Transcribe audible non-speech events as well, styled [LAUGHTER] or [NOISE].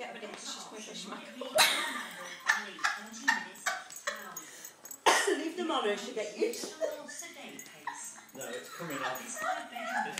get rid of this. Just make a. [COUGHS] Leave them on her, she'll get used. No, it's coming off. It's coming off.